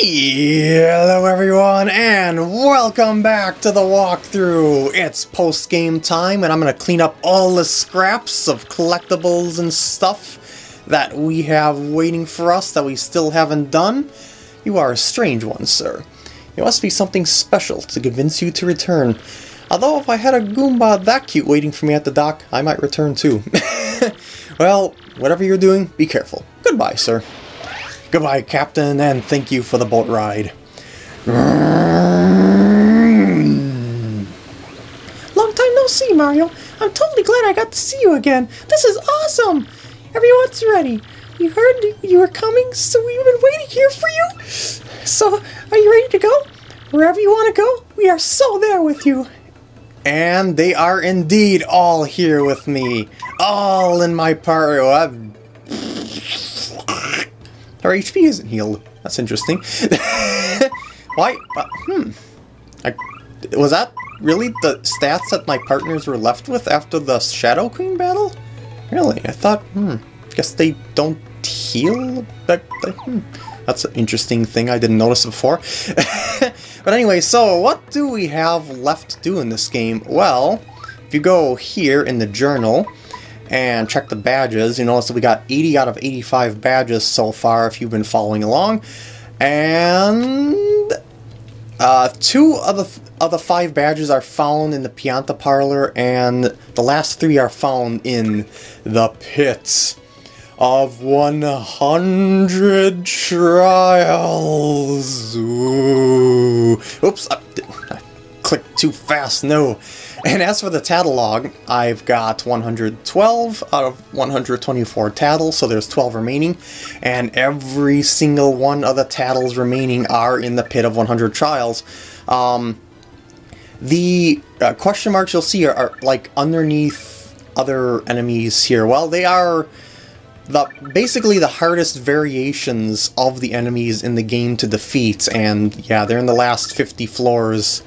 Hello everyone and welcome back to the walkthrough. It's post-game time and I'm going to clean up all the scraps of collectibles and stuff that we have waiting for us that we still haven't done. You are a strange one, sir. It must be something special to convince you to return. Although if I had a Goomba that cute waiting for me at the dock, I might return too. well, whatever you're doing, be careful. Goodbye, sir. Goodbye, Captain, and thank you for the boat ride. Long time no see, Mario. I'm totally glad I got to see you again. This is awesome. Everyone's ready. We heard you were coming, so we've been waiting here for you. So, are you ready to go? Wherever you want to go, we are so there with you. And they are indeed all here with me. All in my party. Our HP isn't healed. That's interesting. Why? Uh, hmm. I, was that really the stats that my partners were left with after the Shadow Queen battle? Really? I thought, hmm. Guess they don't heal? That, hmm. That's an interesting thing I didn't notice before. but anyway, so what do we have left to do in this game? Well, if you go here in the journal, and check the badges, you notice that we got 80 out of 85 badges so far if you've been following along. And uh, two of the, of the five badges are found in the Pianta Parlor, and the last three are found in the pits of 100 trials. Ooh. Oops, I, I clicked too fast, no. And as for the tattle log, I've got 112 out of 124 tattles, so there's 12 remaining, and every single one of the tattles remaining are in the pit of 100 trials. Um, the uh, question marks you'll see are, are, like underneath other enemies here. Well, they are the basically the hardest variations of the enemies in the game to defeat, and yeah, they're in the last 50 floors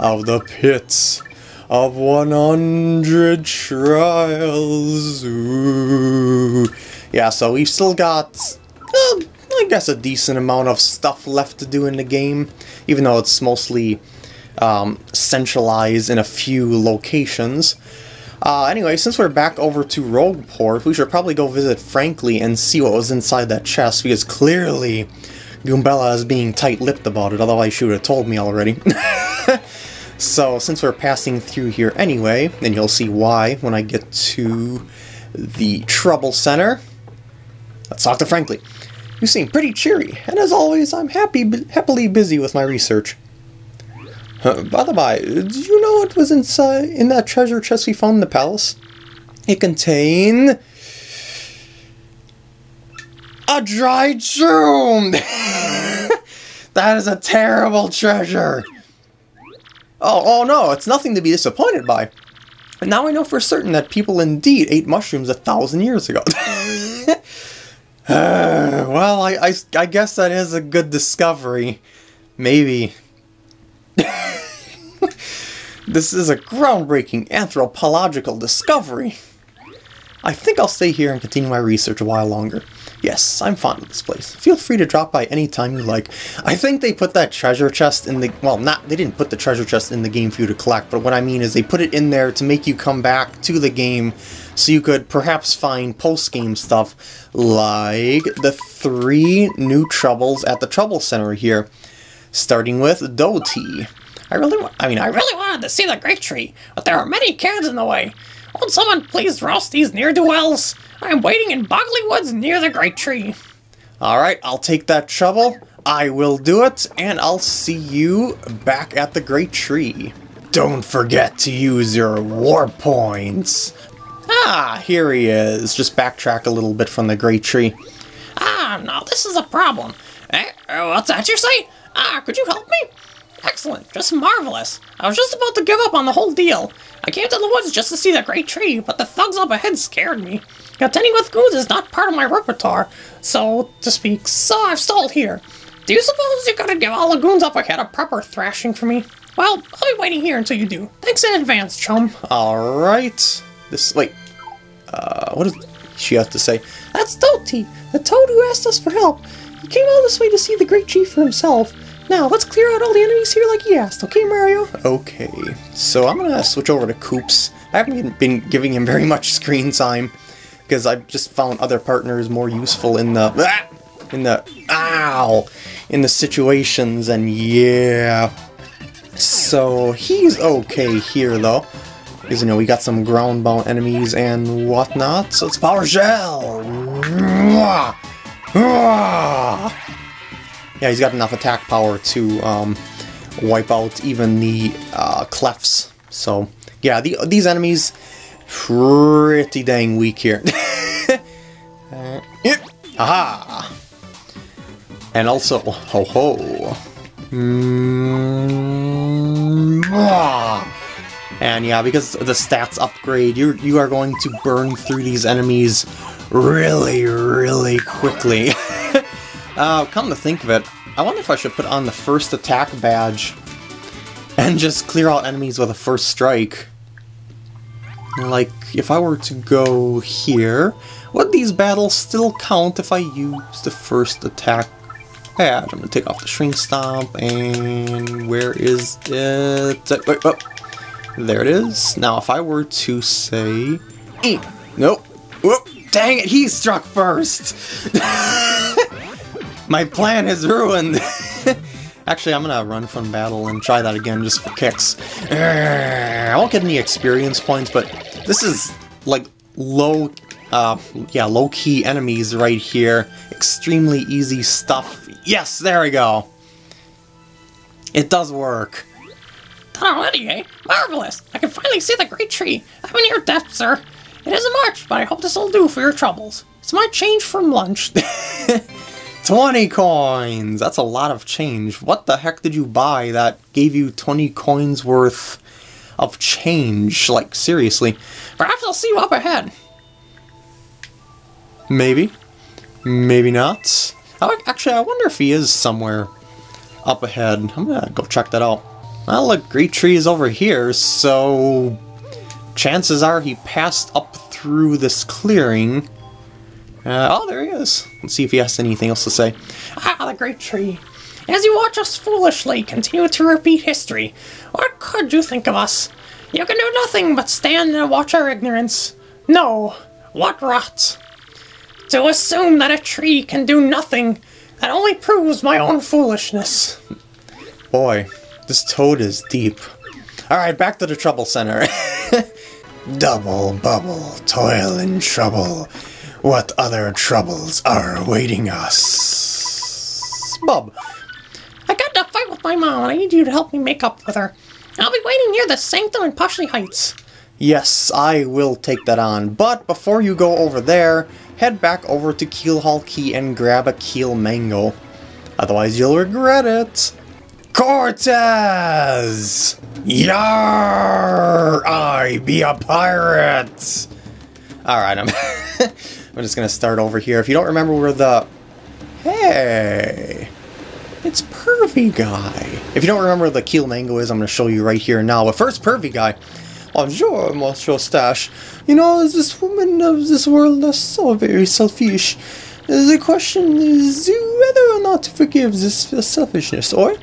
of the pits of 100 trials. Ooh. Yeah, so we've still got, uh, I guess, a decent amount of stuff left to do in the game, even though it's mostly um, centralized in a few locations. Uh, anyway, since we're back over to Rogueport, we should probably go visit Frankly and see what was inside that chest, because clearly Goombella is being tight-lipped about it, otherwise she would have told me already. So since we're passing through here anyway, and you'll see why when I get to the Trouble Center, let's talk to Frankly. You seem pretty cheery, and as always, I'm happy, happily busy with my research. By the by, do you know what was inside in that treasure chest we found in the palace? It contained a dried shroom. that is a terrible treasure. Oh, oh no, it's nothing to be disappointed by. And now I know for certain that people indeed ate mushrooms a thousand years ago. uh, well, I, I, I guess that is a good discovery. Maybe. this is a groundbreaking anthropological discovery. I think I'll stay here and continue my research a while longer. Yes, I'm fond of this place. Feel free to drop by any time you like. I think they put that treasure chest in the... Well, not... They didn't put the treasure chest in the game for you to collect, but what I mean is they put it in there to make you come back to the game so you could perhaps find post-game stuff like the three new troubles at the Trouble Center here. Starting with Doty. I really want... I mean, I really wanted to see the Great Tree, but there are many cans in the way. Won't someone please roust these ne'er-do-wells? I am waiting in Boggly Woods near the Great Tree. Alright, I'll take that shovel. I will do it, and I'll see you back at the Great Tree. Don't forget to use your warp points. Ah, here he is. Just backtrack a little bit from the Great Tree. Ah, now this is a problem. Eh, what's that you say? Ah, could you help me? Excellent, just marvelous. I was just about to give up on the whole deal. I came to the woods just to see the great tree, but the thugs up ahead scared me. Contending with goons is not part of my repertoire, so to speak, so I've stalled here. Do you suppose you're gonna give all the goons up ahead a proper thrashing for me? Well, I'll be waiting here until you do. Thanks in advance, chum. Alright. This, wait. Uh, what does she have to say? That's Doty, the toad who asked us for help. He came all this way to see the Great Chief for himself. Now, let's clear out all the enemies here like he asked, okay, Mario? Okay, so I'm gonna switch over to Koops. I haven't been giving him very much screen time because I've just found other partners more useful in the in the ow in the situations, and yeah. So he's okay here though, because you know we got some ground-bound enemies and whatnot. So it's Power Shell. Mwah! Mwah! Yeah, he's got enough attack power to um, wipe out even the uh, clefs. So, yeah, the, these enemies pretty dang weak here. uh, yep. Aha! And also, ho ho. Mm, ah. and yeah, because the stats upgrade, you you are going to burn through these enemies really, really quickly. Uh, come to think of it, I wonder if I should put on the first attack badge and just clear out enemies with a first strike. Like, if I were to go here, would these battles still count if I use the first attack badge? I'm gonna take off the shrink stomp, and where is it? Uh, oh, there it is. Now, if I were to say... Nope. Whoop, dang it, he struck first! My plan is ruined! Actually, I'm gonna run from battle and try that again just for kicks. I won't get any experience points, but this is like low, uh, yeah, low-key enemies right here. Extremely easy stuff. Yes, there we go. It does work. Done already, eh? Marvelous! I can finally see the great tree. I'm in your debt, sir. It isn't much, but I hope this'll do for your troubles. It's my change from lunch. 20 coins! That's a lot of change. What the heck did you buy that gave you 20 coins worth of change? Like, seriously. Perhaps I'll see you up ahead. Maybe. Maybe not. Oh, actually, I wonder if he is somewhere up ahead. I'm gonna go check that out. Well, look, Great Tree is over here, so... Chances are he passed up through this clearing. Uh, oh, there he is. Let's see if he has anything else to say. Ah, the great tree. As you watch us foolishly continue to repeat history, what could you think of us? You can do nothing but stand and watch our ignorance. No, what rot! To assume that a tree can do nothing, that only proves my own foolishness. Boy, this toad is deep. Alright, back to the trouble center. Double bubble, toil and trouble. What other troubles are awaiting us? Bob. I got to fight with my mom, and I need you to help me make up with her. I'll be waiting near the Sanctum in Poshley Heights. Yes, I will take that on, but before you go over there, head back over to Keelhaul Key and grab a Keel Mango. Otherwise you'll regret it. Cortez! Yar! I be a pirate! Alright, I'm, I'm just gonna start over here. If you don't remember where the... Hey! It's Pervy Guy. If you don't remember the Keel Mango is, I'm gonna show you right here now. But first, Pervy Guy. Bonjour, Monsieur Stash. You know, this woman of this world are so very selfish. The question is whether or not to forgive this selfishness, or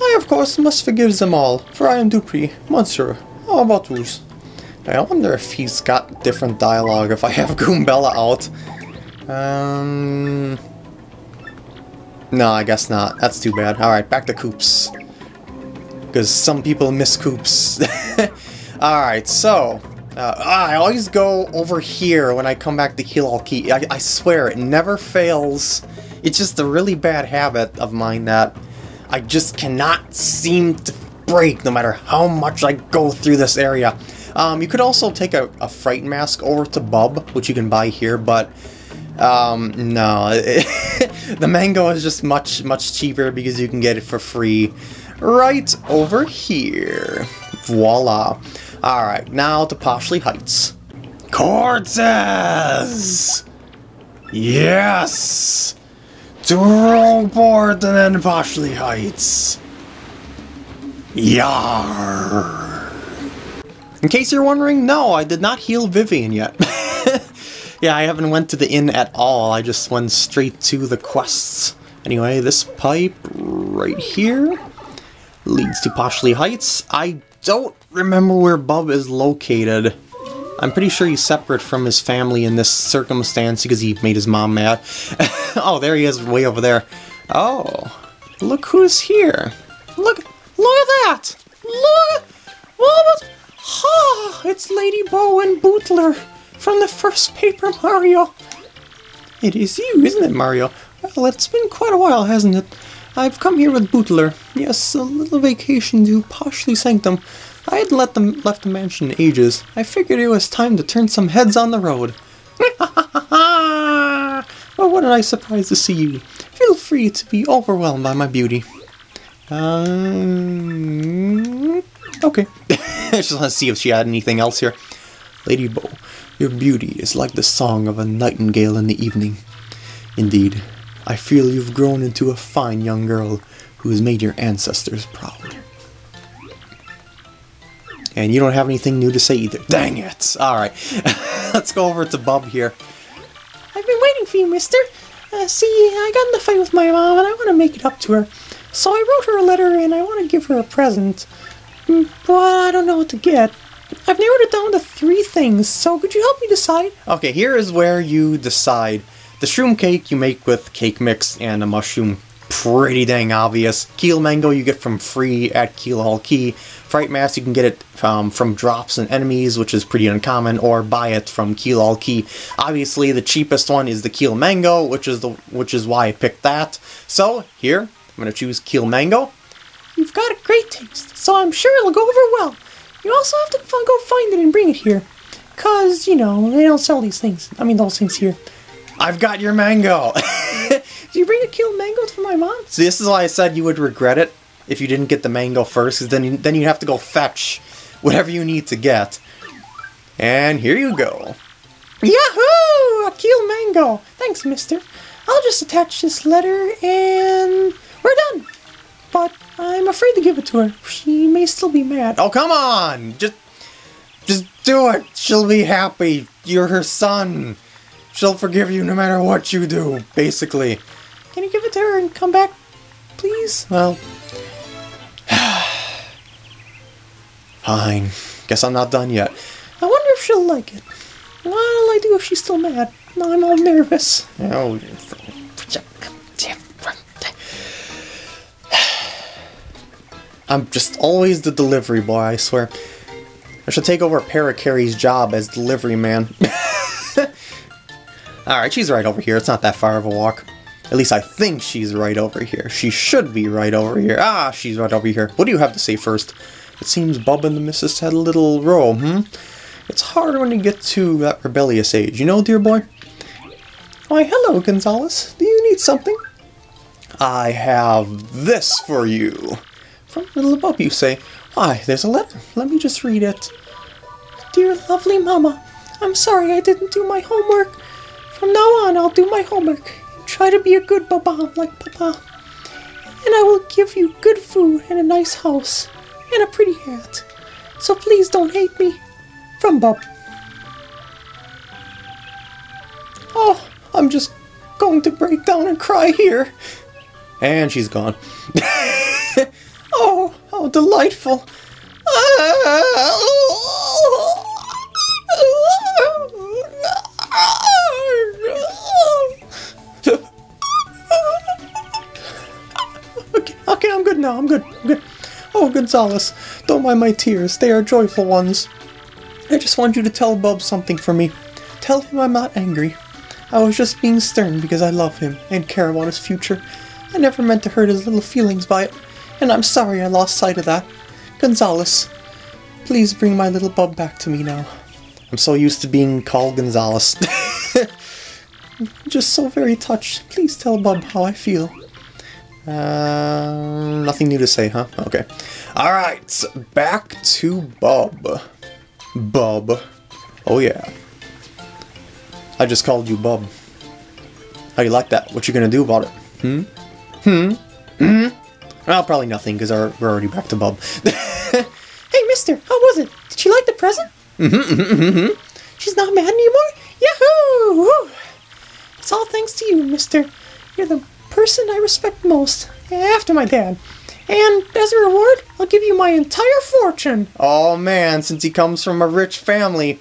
I, of course, must forgive them all, for I am Dupree, Monsieur. How about you? I wonder if he's got different dialogue if I have Goombella out. Um... No, I guess not. That's too bad. Alright, back to Koops. Because some people miss Koops. Alright, so... Uh, I always go over here when I come back to Keelhaul Key. I, I swear, it never fails. It's just a really bad habit of mine that I just cannot seem to break no matter how much I go through this area. Um, you could also take a, a Fright Mask over to Bub, which you can buy here, but um, no. the mango is just much, much cheaper because you can get it for free right over here. Voila. Alright, now to Poshley Heights. Cortez! Yes! To Rogueport and then Poshley Heights. Yar! In case you're wondering, no, I did not heal Vivian yet. yeah, I haven't went to the inn at all. I just went straight to the quests Anyway, this pipe right here leads to Poshley Heights. I don't remember where Bub is located. I'm pretty sure he's separate from his family in this circumstance because he made his mom mad. oh, there he is, way over there. Oh, look who's here. Look, look at that. Look, what? Ah, it's Lady Bow and Bootler from the first Paper Mario. It is you, isn't it, Mario? Well, it's been quite a while, hasn't it? I've come here with Bootler. Yes, a little vacation to Poshley Sanctum. I had let them left the mansion ages. I figured it was time to turn some heads on the road. well, what a nice surprise to see you. Feel free to be overwhelmed by my beauty. Um, okay. I just want to see if she had anything else here. Lady Bo, your beauty is like the song of a nightingale in the evening. Indeed, I feel you've grown into a fine young girl who has made your ancestors proud. And you don't have anything new to say either. Dang it! Alright, let's go over to Bub here. I've been waiting for you, mister. Uh, see, I got in a fight with my mom and I want to make it up to her. So I wrote her a letter and I want to give her a present. Mm, But I don't know what to get. I've narrowed it down to three things, so could you help me decide? Okay, here is where you decide. The shroom cake you make with cake mix and a mushroom. Pretty dang obvious. Keel mango you get from free at Keelhaul Key. Fright mask you can get it um, from drops and enemies, which is pretty uncommon, or buy it from Keelhaul Key. Obviously, the cheapest one is the Keel mango, which is the which is why I picked that. So here, I'm gonna choose Keel mango. You've got a great taste, so I'm sure it'll go over well. You also have to f- go find it and bring it here. Cause, you know, they don't sell these things. I mean, those things here. I've got your mango. Did you bring a Keel mango for my mom? See, this is why I said you would regret it if you didn't get the mango first, because then you, then you'd have to go fetch whatever you need to get. And here you go. Yahoo! A Keel mango. Thanks, mister. I'll just attach this letter and we're done. But I'm afraid to give it to her. She may still be mad. Oh, come on! Just, just do it. She'll be happy. You're her son. She'll forgive you no matter what you do. Basically. Can you give it to her and come back, please? Well. Fine. Guess I'm not done yet. I wonder if she'll like it. What'll I do if she's still mad? I'm all nervous. Oh, I'm just always the delivery boy, I swear. I should take over Parakarry's job as delivery man. Alright, she's right over here. It's not that far of a walk. At least I think she's right over here. She should be right over here. Ah, she's right over here. What do you have to say first? It seems Bub and the missus had a little row, hmm? It's hard when you get to that rebellious age, you know, dear boy? Why, hello, Gonzales. Do you need something? I have this for you. From little Bub, you say. Why, there's a letter. Let me just read it. Dear lovely Mama, I'm sorry I didn't do my homework. From now on, I'll do my homework and try to be a good baba like Papa. And I will give you good food and a nice house and a pretty hat. So please don't hate me. From Bub. Oh, I'm just going to break down and cry here. And she's gone. oh, how delightful. Okay, okay, I'm good now. I'm good. I'm good. Oh, Gonzales, don't mind my tears. They are joyful ones. I just want you to tell Bub something for me. Tell him I'm not angry. I was just being stern because I love him and care about his future. I never meant to hurt his little feelings by it, and I'm sorry I lost sight of that. Gonzales, please bring my little Bub back to me now. I'm so used to being called Gonzales. I'm just so very touched. Please tell Bub how I feel. Uh, nothing new to say, huh? Okay. Alright, back to Bub. Bub. Oh yeah. I just called you Bub. How you like that? What you gonna do about it? Hmm? Hmm? Hmm? Well, probably nothing, because we're already back to Bub. Hey, mister, how was it? Did she like the present? Mm-hmm, mm-hmm. She's not mad anymore? Yahoo! It's all thanks to you, mister. You're the person I respect most, after my dad. And as a reward, I'll give you my entire fortune. Oh man, since he comes from a rich family,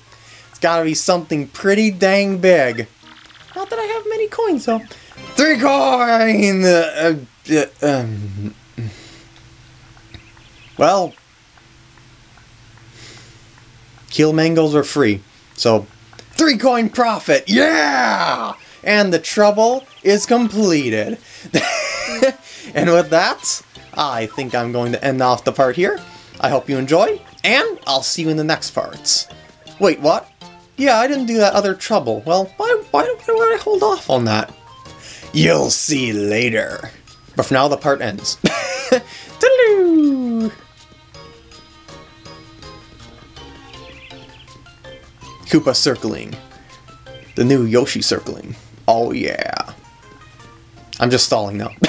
it's gotta be something pretty dang big. Not that I have many coins, though. Three coin! Uh, uh, um, well, keel mangoes are free, so three coin profit, yeah! And the trouble is completed. and with that, I think I'm going to end off the part here. I hope you enjoy, and I'll see you in the next parts. Wait, what? Yeah, I didn't do that other trouble. Well, why, why, why I hold off on that? You'll see later. But for now, the part ends. Toodaloo! Koopa circling. The new Yoshi circling. Oh yeah. I'm just stalling now.